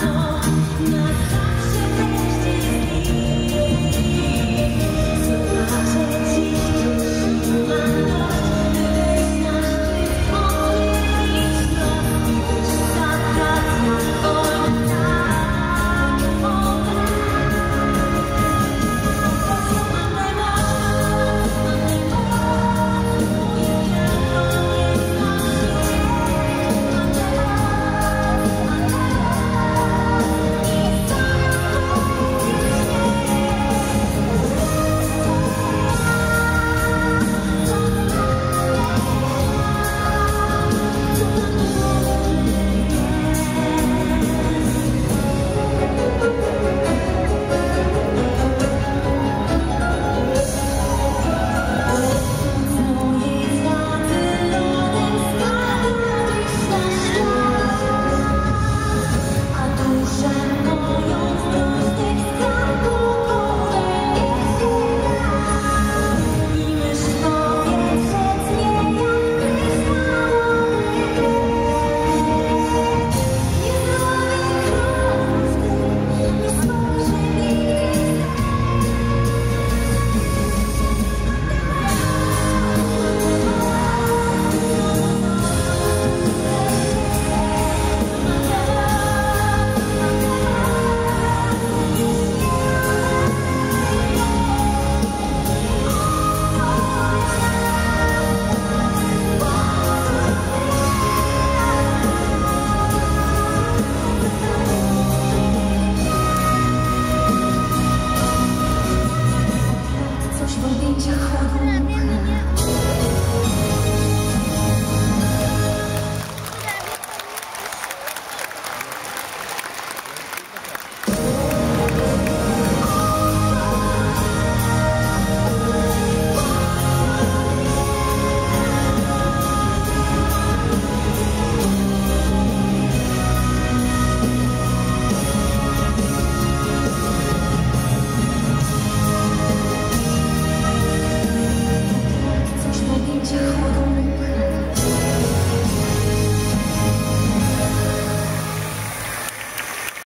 door, not 这后